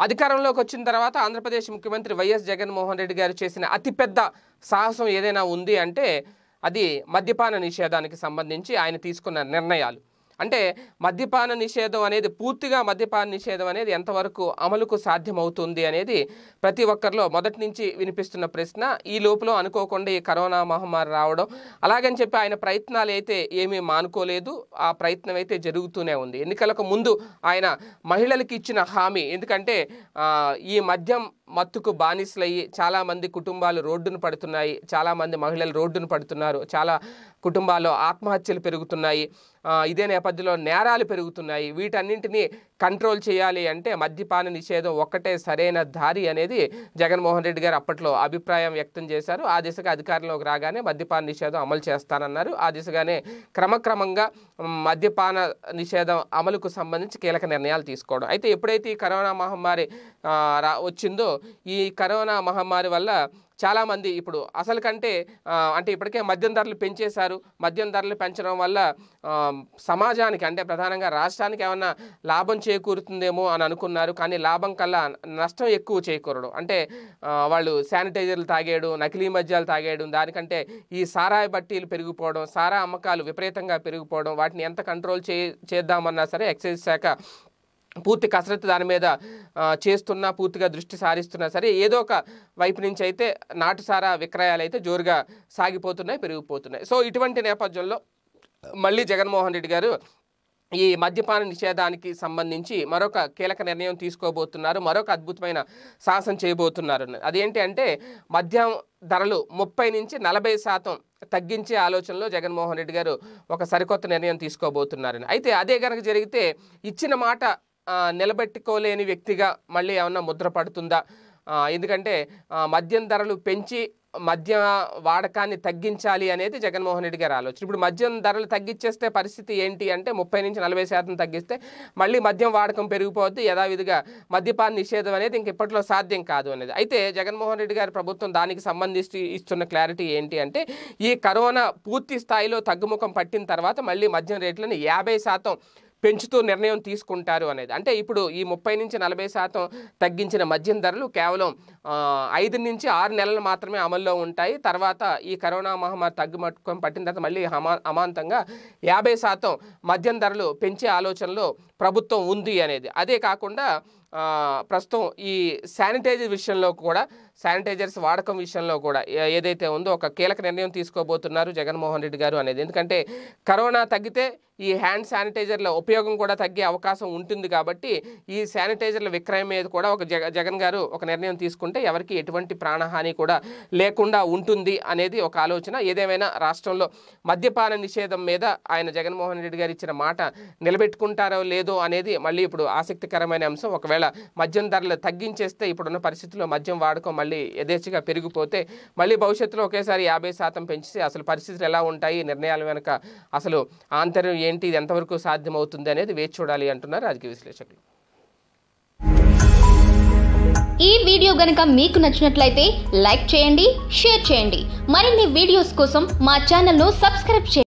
అధికారంలోకి వచ్చిన తర్వాత ఆంధ్రప్రదేశ్ ముఖ్యమంత్రి వైఎస్ జగన్మోహన్ రెడ్డి గారు చేసిన అతిపెద్ద సాహసం ఏదైనా ఉంది అంటే అది మద్యపాన నిషేధానికి సంబంధించి ఆయన తీసుకున్న నిర్ణయాలు. అంటే మద్యపాన నిషేధం అనేది పూర్తిగా మద్యపాన నిషేధం అనేది ఎంతవరకు అమలుకు సాధ్యమవుతుంది అనేది ప్రతి ఒక్కరిలో మొదటి నుంచి వినిపిస్తున్న ప్రశ్న. ఈ లోపల అనుకోకుండా ఈ కరోనా మహమ్మారి రావడం. అలాగని చెప్పి ఆయన ప్రయత్నాలు అయితే ఏమీ మానుకోలేదు. ఆ ప్రయత్నం అయితే జరుగుతూనే ఉంది. ఎన్నికలకు ముందు ఆయన మహిళలకు ఇచ్చిన హామీ. ఎందుకంటే ఈ మద్యం మత్తుకు బానిసలయ్యి చాలామంది కుటుంబాలు రోడ్డును పడుతున్నాయి. చాలామంది మహిళలు రోడ్డును పడుతున్నారు. చాలా కుటుంబాల్లో ఆత్మహత్యలు పెరుగుతున్నాయి. ఇదే నేపథ్యంలో నేరాలు పెరుగుతున్నాయి. వీటన్నింటినీ కంట్రోల్ చేయాలి అంటే మద్యపాన నిషేధం ఒక్కటే సరైన దారి అనేది జగన్మోహన్ రెడ్డి గారు అప్పట్లో అభిప్రాయం వ్యక్తం చేశారు. ఆ దిశగా అధికారంలోకి రాగానే మద్యపాన నిషేధం అమలు చేస్తానన్నారు. ఆ దిశగానే క్రమక్రమంగా మద్యపాన నిషేధం అమలుకు సంబంధించి కీలక నిర్ణయాలు తీసుకోవడం. అయితే ఎప్పుడైతే ఈ కరోనా మహమ్మారి రా వచ్చిందో ఈ కరోనా మహమ్మారి వల్ల చాలామంది ఇప్పుడు అసలు కంటే అంటే ఇప్పటికే మద్యం ధరలు పెంచేశారు. మద్యం ధరలు పెంచడం వల్ల సమాజానికి అంటే ప్రధానంగా రాష్ట్రానికి ఏమన్నా లాభం చేకూరుతుందేమో అని అనుకున్నారు. కానీ లాభం కల్లా నష్టం ఎక్కువ చేకూరడం. అంటే వాళ్ళు శానిటైజర్లు తాగేయడం నకిలీ మద్యాలు తాగేయడం దానికంటే ఈ సారాయి బట్టీలు పెరిగిపోవడం సారా అమ్మకాలు విపరీతంగా పెరిగిపోవడం వాటిని ఎంత కంట్రోల్ చే చేద్దామన్నా సరే ఎక్సైజ్ శాఖ పూర్తి కసరత్తు దాని మీద చేస్తున్నా పూర్తిగా దృష్టి సారిస్తున్నా సరే ఏదో ఒక వైపు నుంచి అయితే నాటుసారా విక్రయాలు అయితే జోరుగా సాగిపోతున్నాయి పెరిగిపోతున్నాయి. సో ఇటువంటి నేపథ్యంలో మళ్ళీ జగన్మోహన్ రెడ్డి గారు ఈ మద్యపాన నిషేధానికి సంబంధించి మరొక కీలక నిర్ణయం తీసుకోబోతున్నారు మరొక అద్భుతమైన సాహసం చేయబోతున్నారు. అదేంటి అంటే మద్యం ధరలు ముప్పై నుంచి నలభై శాతం తగ్గించే ఆలోచనలో జగన్మోహన్ రెడ్డి గారు ఒక సరికొత్త నిర్ణయం తీసుకోబోతున్నారని అయితే అదే కనుక జరిగితే ఇచ్చిన మాట నిలబెట్టుకోలేని వ్యక్తిగా మళ్ళీ ఏమన్నా ముద్ర పడుతుందా? ఎందుకంటే మద్యం ధరలు పెంచి మద్య వాడకాన్ని తగ్గించాలి అనేది జగన్మోహన్ రెడ్డి గారి ఆలోచన. ఇప్పుడు మద్యం ధరలు తగ్గించేస్తే పరిస్థితి ఏంటి అంటే ముప్పై నుంచి నలభై శాతం తగ్గిస్తే మళ్ళీ మద్యం వాడకం పెరిగిపోద్ది యథావిధిగా మద్యపాన నిషేధం అనేది ఇంక ఇప్పట్లో సాధ్యం కాదు అనేది. అయితే జగన్మోహన్ రెడ్డి గారి ప్రభుత్వం దానికి సంబంధించి ఇస్తున్న క్లారిటీ ఏంటి అంటే ఈ కరోనా పూర్తి స్థాయిలో తగ్గుముఖం పట్టిన తర్వాత మళ్ళీ మద్యం రేట్లను యాభై శాతం పెంచుతూ నిర్ణయం తీసుకుంటారు అనేది. అంటే ఇప్పుడు ఈ ముప్పై నుంచి నలభై శాతం తగ్గించిన మద్యం ధరలు కేవలం ఐదు నుంచి ఆరు నెలలు మాత్రమే అమల్లో ఉంటాయి. తర్వాత ఈ కరోనా మహమ్మారి తగ్గుమట్టుకొని పట్టిన తర్వాత మళ్ళీ హమా అమాంతంగా యాభై శాతం మద్యం ధరలు పెంచే ఆలోచనలో ప్రభుత్వం ఉంది అనేది. అదే కాకుండా ప్రస్తుతం ఈ శానిటైజర్ విషయంలో కూడా శానిటైజర్స్ వాడకం విషయంలో కూడా ఏదైతే ఉందో ఒక కీలక నిర్ణయం తీసుకోబోతున్నారు జగన్మోహన్ రెడ్డి గారు అనేది. ఎందుకంటే కరోనా తగ్గితే ఈ హ్యాండ్ శానిటైజర్ల ఉపయోగం కూడా తగ్గే అవకాశం ఉంటుంది కాబట్టి ఈ శానిటైజర్ల విక్రయం మీద కూడా ఒక జగ జగన్ గారు ఒక నిర్ణయం తీసుకుంటే ఎవరికి ఎటువంటి ప్రాణహాని కూడా లేకుండా ఉంటుంది అనేది ఒక ఆలోచన. ఏదేమైనా రాష్ట్రంలో మద్యపాన నిషేధం మీద ఆయన జగన్మోహన్ రెడ్డి గారు ఇచ్చిన మాట నిలబెట్టుకుంటారో లేదో అనేది మళ్ళీ ఇప్పుడు ఆసక్తికరమైన అంశం. ఒకవేళ మద్యం ధరలు తగ్గించేస్తే ఇప్పుడున్న పరిస్థితుల్లో మద్యం వాడకం మళ్ళీ యథేచ్ఛగా పెరిగిపోతే మళ్ళీ భవిష్యత్తులో ఒకేసారి యాభై శాతం పెంచితే అసలు పరిస్థితులు ఎలా ఉంటాయి నిర్ణయాల వెనుక అసలు ఆంతర్యం ఏంటి ఇది ఎంతవరకు సాధ్యమవుతుంది అనేది వేచి చూడాలి అంటున్నారు రాజకీయ విశ్లేషకులు. ఈ వీడియో గనక మీకు నచ్చినట్లయితే లైక్ చేయండి షేర్ చేయండి. మరిన్ని వీడియోస్ కోసం మా ఛానల్ను సబ్స్క్రైబ్ చేయండి.